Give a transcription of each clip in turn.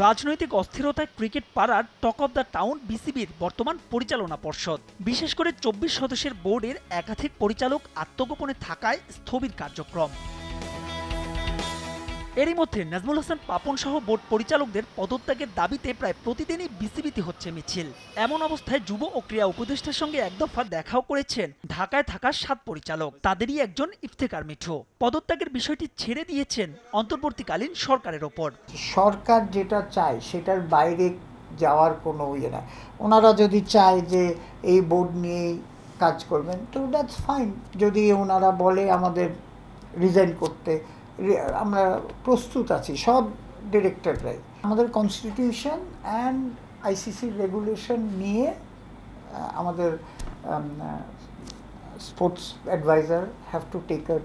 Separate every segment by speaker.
Speaker 1: রাজনৈতিক অস্থিরতায় ক্রিকেট পাড়ার talk of the town বিসিবির বর্তমান পরিচালনা পর্ষদ। বিশেষ করে চব্বিশ সদস্যের বোর্ডের একাধিক পরিচালক আত্মগোপনে থাকায় স্থবির কার্যক্রম। এরই মধ্যে নাজমুল হাসান, পাপন সহ বোর্ড পরিচালকদের পদত্যাগের দাবিতে প্রায় প্রতিদিনই বিসিবিতে হচ্ছে মিছিল। এমন অবস্থায় যুব ও ক্রীড়া উপদেষ্টার সঙ্গে এক দফা দেখাও করেছেন ঢাকায় থাকা সাত পরিচালক। তাদেরই একজন ইফতেকার মিঠু। পদত্যাগের বিষয়টি ছেড়ে দিয়েছেন অন্তর্বর্তীকালীন সরকারের ওপর।
Speaker 2: সরকার যেটা চায়, সেটার বাইরে যাওয়ার কোনো ইয়ে না ওনারা যদি চায় যে এই বোর্ড নিয়েই কাজ করবেন, তো দ্যাটস ফাইন যদি ওনারা বলে আমাদের রিজাইন করতে আমরা প্রস্তুত আছি সব ডিরেক্টররাই। আমাদের কনস্টিটিউশন অ্যান্ড আইসিসি রেগুলেশন নিয়ে আমাদের sports advisor have to take a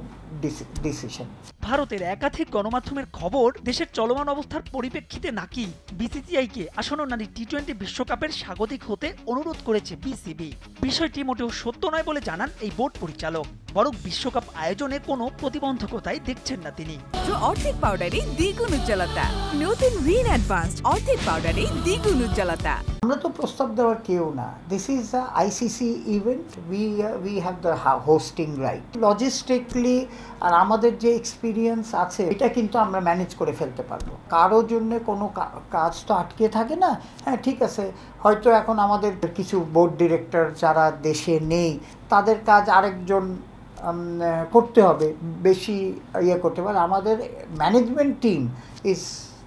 Speaker 2: decision
Speaker 1: ভারতের একাধিক গণমাধ্যমের খবর দেশের চলমান অবস্থার পরিপ্রেক্ষিতে নাকি বিসিসিআইকে আসন্ন নারী টি টোয়েন্টি বিশ্বকাপের স্বাগতিক হতে অনুরোধ করেছে বিসিবি। বিষয়টি মোটেও সত্য নয় বলে জানান এই বোর্ড পরিচালক। বরং বিশ্বকাপ আয়োজনে কোনো প্রতিবন্ধকতাই দেখছেন না তিনি।
Speaker 3: অর্ধেক পাউডারে দ্বিগুণ উজ্জ্বলতা। নতুন রিন অ্যাডভান্সড অর্ধেক পাউডারে দ্বিগুণ উজ্জ্বলতা।
Speaker 2: আমরা তো প্রস্তাব দেওয়ার কেউ না। This is the ICC event we we have the hosting right logistically আর আমাদের যে এক্সপিরিয়েন্স আছে, এটা কিন্তু আমরা ম্যানেজ করে ফেলতে পারব। কারোর জন্য কোনো কাজ তো আটকে থাকে না। হ্যাঁ ঠিক আছে। হয়তো এখন আমাদের কিছু বোর্ড ডিরেক্টর যারা দেশে নেই, তাদের কাজ আরেকজন করতে হবে, বেশি ইয়ে করতে পারে আমাদের ম্যানেজমেন্ট টিম ইজ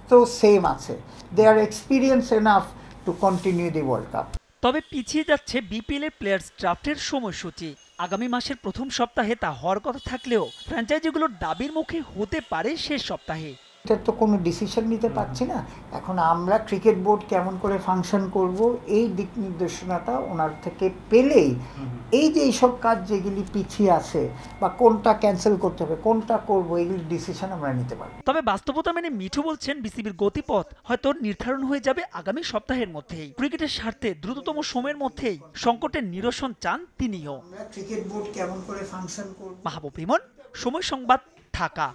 Speaker 2: তো সেম আছে। They are experience enough to continue the world cup
Speaker 1: তবে পিছিয়ে যাচ্ছে বিপিএল এর প্লেয়ার্স ড্রাফটের সময়সূচি। আগামী মাসের প্রথম সপ্তাহে তা হওয়ার কথা থাকলেও ফ্র্যাঞ্চাইজিগুলোর দাবির মুখে হতে পারে শেষ সপ্তাহে।
Speaker 2: এটার তো কোনো ডিসিশন নিতে পারছি না। এখন আমরা ক্রিকেট বোর্ড কেমন করে ফাংশন করব এই দিক নির্দেশনাটা ওনার থেকে পেলেই এই যে এইসব কাজ যেগুলি পিছিয়ে আছে বা কোনটা ক্যান্সেল করতে হবে কোনটা করব এইগুলি ডিসিশন আমরা নিতে পারব।
Speaker 1: তবে বাস্তবতা মেনে মিঠু বলছেন বিসিবির গতিপথ হয়তো নির্ধারণ হয়ে যাবে আগামী সপ্তাহের মধ্যেই। ক্রিকেটের স্বার্থে দ্রুততম সময়ের মধ্যেই সংকটের নিরসন চান তিনিও।
Speaker 2: ক্রিকেট বোর্ড কেমন করে ফাংশন করব?
Speaker 1: মাহবুব ইমন সময় সংবাদ ঢাকা।